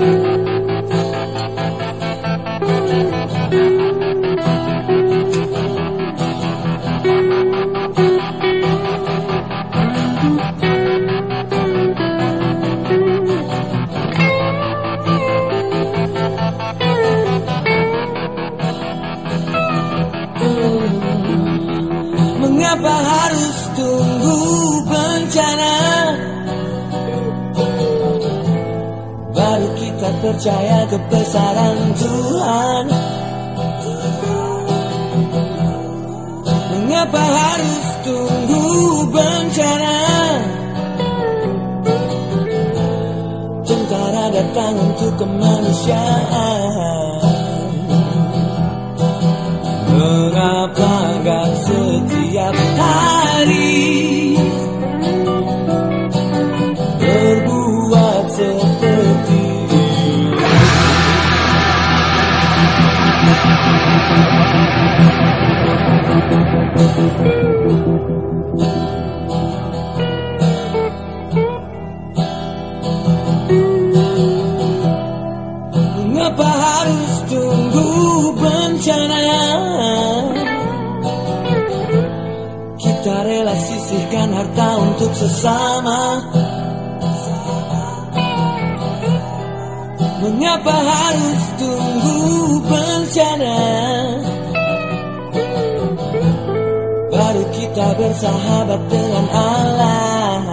Mengapa harus tunggu? Percaya kebesaran Tuhan. Mengapa harus tunggu bencana? Tentara datang untuk kemanusiaan. Mengapa gak Mengapa harus tunggu bencana? Kita rela sisihkan harta untuk sesama Mengapa harus tunggu bencana? Baru kita bersahabat dengan alam.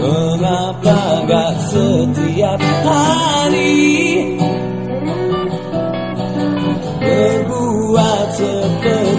Mengapa gak setiap hari? Berbuat seperti